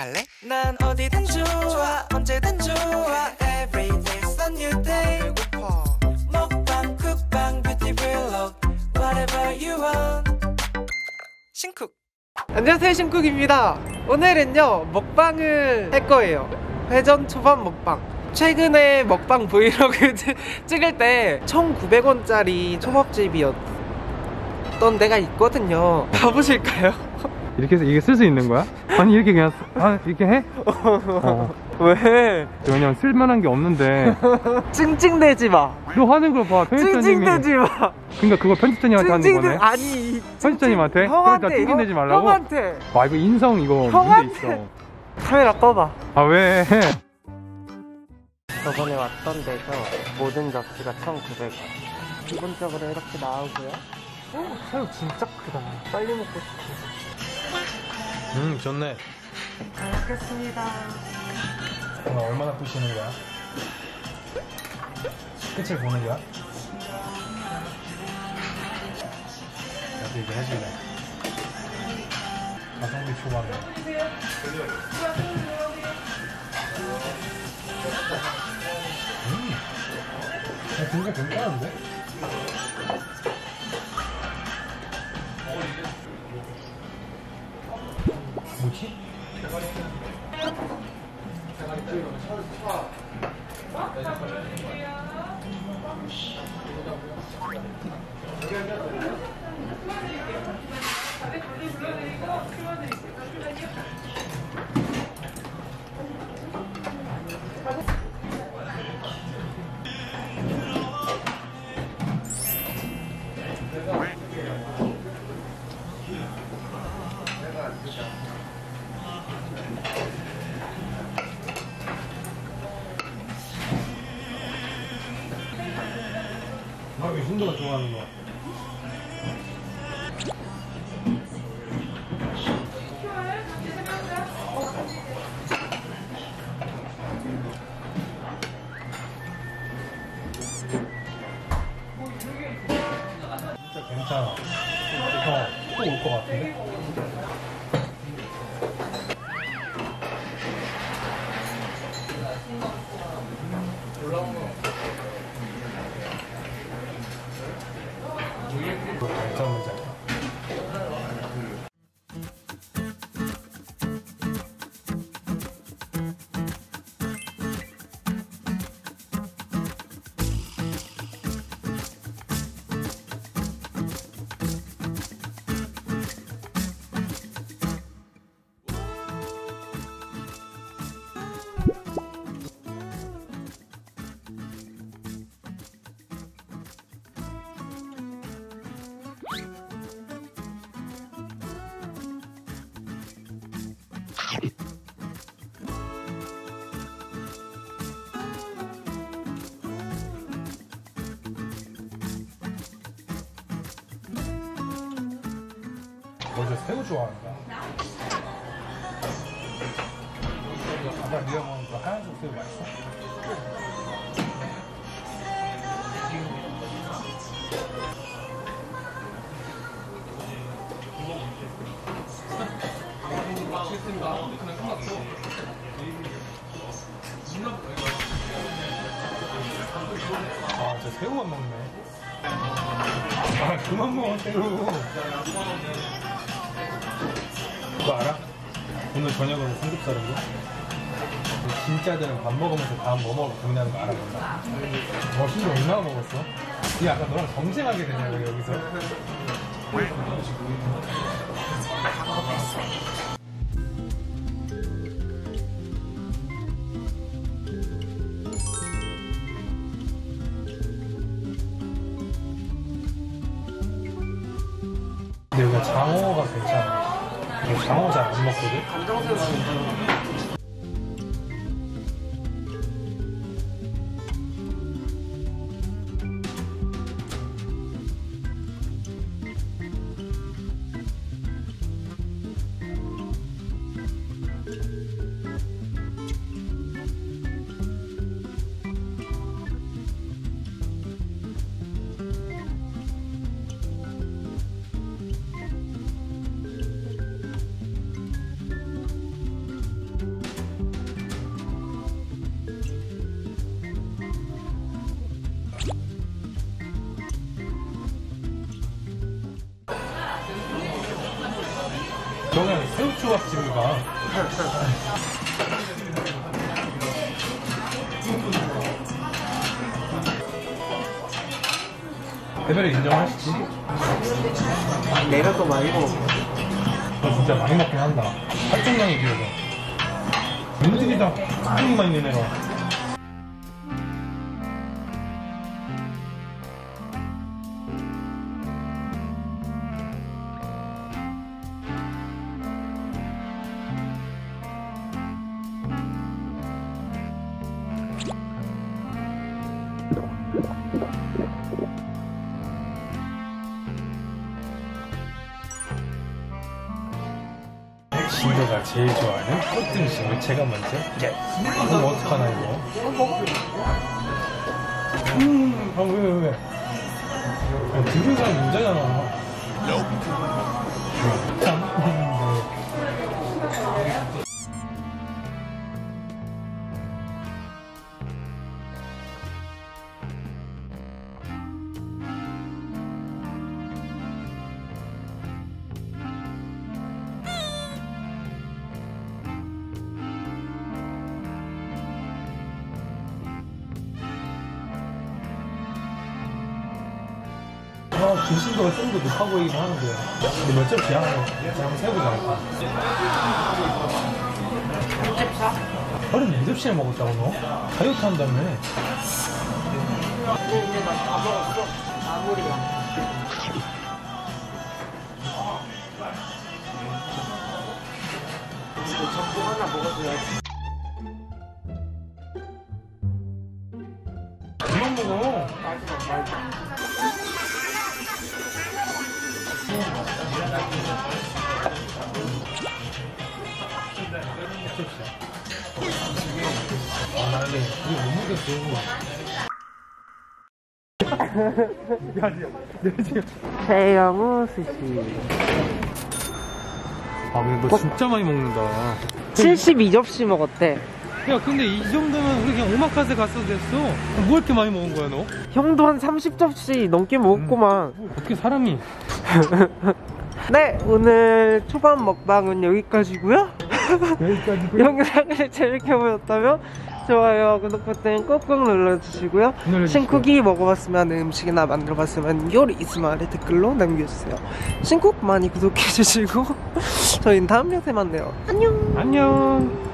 갈래? 난 어디든 좋아 언제든 좋아. Every day's a new day. 배고파. 먹방 쿡방 뷰티 블ог Whatever you want. 신쿡. 안녕하세요 신쿡입니다. 오늘은요 먹방을 할 거예요. 회전 초밥 먹방. 최근에 먹방 브이로그 찍- 찍을 때 1900원짜리 초밥집이었던 데가 있거든요. 가보실까요? 이렇게 해서 이게 쓸 수 있는 거야? 아니 이렇게 그냥 쓰- 아 이렇게 해? 어. 왜? 왜냐면 쓸만한 게 없는데 찡찡대지 마 너 하는 걸 봐 편집자님이 찡찡대지 마 그러니까 그거 편집자님한테 하는 거네 아니 이 편집자님한테? 형한테 그러니까 찡찡대지 형- 말라고? 형한테 와 이거 인성 이거 문제 형한테. 있어 카메라 꺼봐 아 왜? 저번에 왔던 데서 모든 접시가 1,900원. 기본적으로 이렇게 나오고요. 어, 새우 진짜 크다. 빨리 먹고 싶어. 음 좋네 잘 먹겠습니다. 오늘 얼마나 부시는 거야? 끝을 보는 거야? 나도 이거 해줄래 가성비 초밥에 음. 야, 굉장히 괜찮은데? 뭐지? 아, 왜 순도가 좋아하는 거 먼저 새우 좋아한다. 아까 네가 먹은 그 하얀색 새우 맛있어? 아, 저 새우만 먹네. 아, 그만 먹어, 새우. 그거 알아? 오늘 저녁은 삼겹살인데? 진짜들은 밥 먹으면서 다음 뭐 먹을 고민하는 거 알아본다. 뭐 진짜 얼마나 먹었어? 이 아까 너랑 경쟁하게 되냐고 여기서. 근데 여기가 장어가 괜찮아. 잘안 먹거든? 간장새우 저는 새우초밥집을 가. 대별이 인정하시지? 내가 더 많이 먹어. 너 진짜 많이 먹긴 한다. 활동량에 비해서. 민들이 다 꿀이만 있는 애가. 진도가 제일 좋아하는 꽃등심을 제가 먼저 예. 그럼 어떡하나 이거 음, 아, 왜, 왜, 왜? 야, 들은 사람 문제잖아. 참. 아, 중심도가 좀 더 높아 보이긴 하는데. 근데 몇 점이야? 한번 세보자. 하루 네 접시나 먹었다고 너? 다이어트 한다며. 근데 이제 나다 먹었어. 마무리야. 이거 전부 하나 먹어줘야지. 그만 먹어. 마지막 마지막. 아, 나 근데 이거 못 먹겠어. 야, 내 지금. 세야무 스시. 아, 근데 너 진짜 많이 먹는다. 72접시 먹었대. 야, 근데 이 정도면 우리 그냥 오마카세 갔어도 됐어. 뭐 이렇게 많이 먹은 거야, 너? 형도 한 30접시 넘게 먹었구만. 어떻게 사람이. 네, 오늘 초밥 먹방은 여기까지고요. 여기까지. 영상을 재밌게 보셨다면 좋아요, 구독 버튼 꾹꾹 눌러주시고요. 눌러주시고요. 신쿡이 먹어봤으면 음식이나 만들어봤으면 요리 있으면 아래 댓글로 남겨주세요. 신쿡 많이 구독해주시고 저희는 다음 영상에 만나요. 안녕. 안녕.